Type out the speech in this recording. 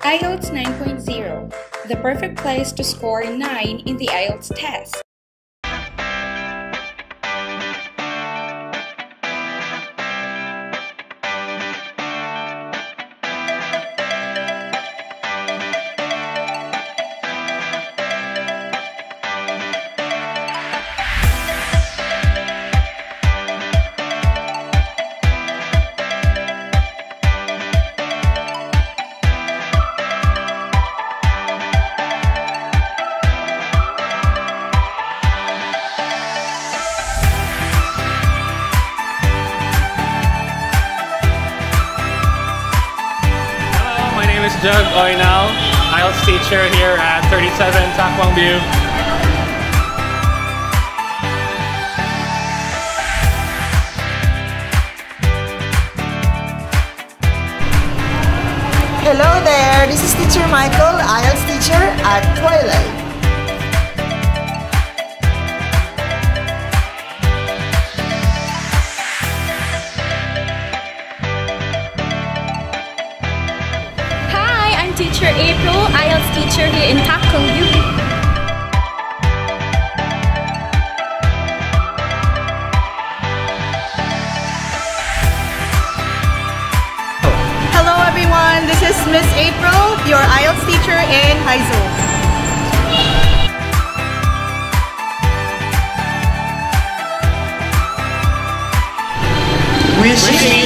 IELTS 9.0, the perfect place to score 9 in the IELTS test. Name is Doug Oinal, IELTS teacher here at 37 Tak Wong View. Hello there, this is Teacher Michael, IELTS teacher I'm teacher April, IELTS teacher here in Takungyu. Hello everyone, this is Miss April, your IELTS teacher in Haizu. Wishing you a